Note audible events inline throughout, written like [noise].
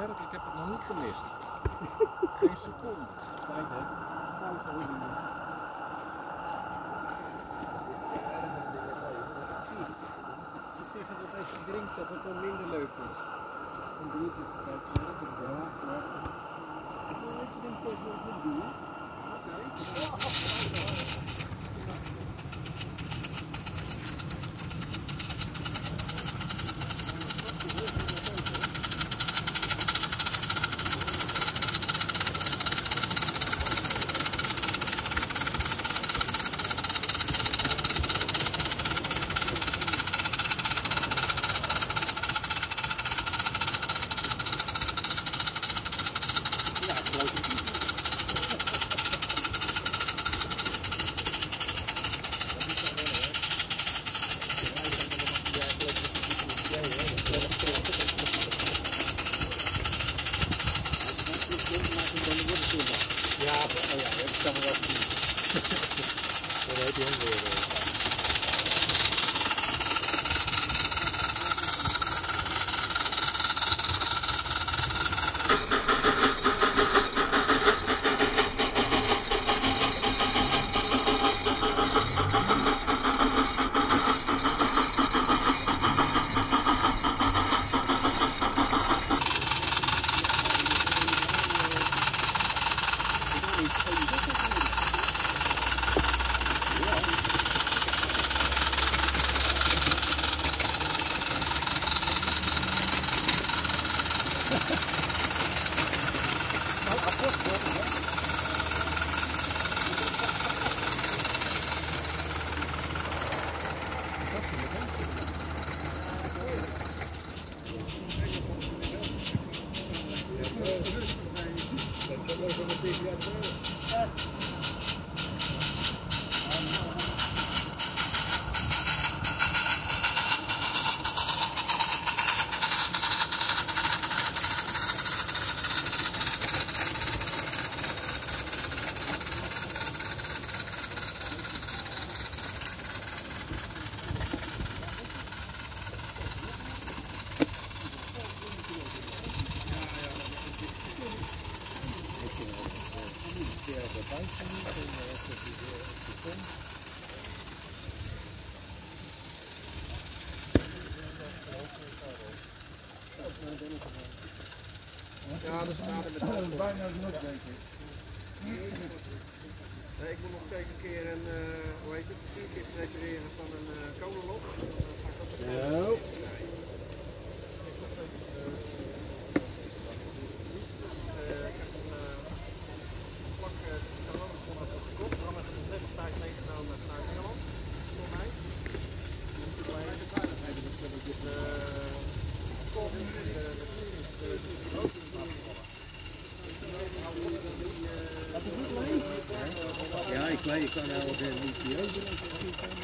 erg, ik heb het nog niet gemist. [laughs] Geen seconde. Spijt hè. Ze zeggen dat als je drinkt dat het dan minder leuk is. Dan doe ik het. Ja, dat is wel. Maar... Ja, ik denk dat we het doen. Ja, Ja, Ja, ik weet, ik kan nou wel weer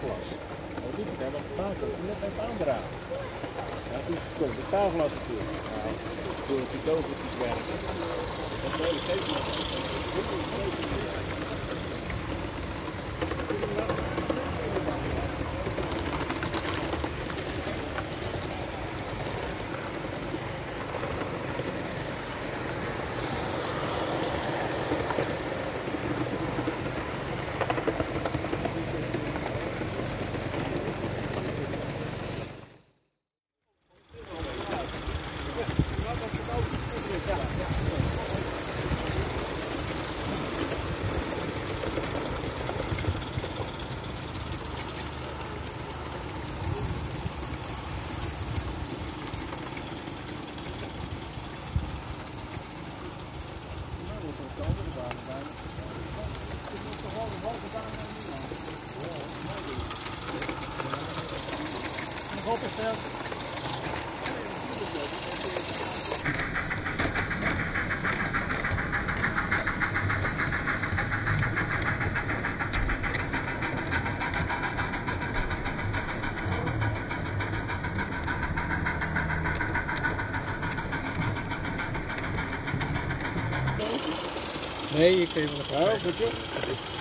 het taalglas. Dat doet hij, want het taalglas is net even aandragen. Ja, toen komt het taalglas natuurlijk. Nou, door het dogeltjes werken. Dat hele geven. Nog Nee, ik geef hem nog. Oh,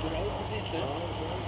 je wat groter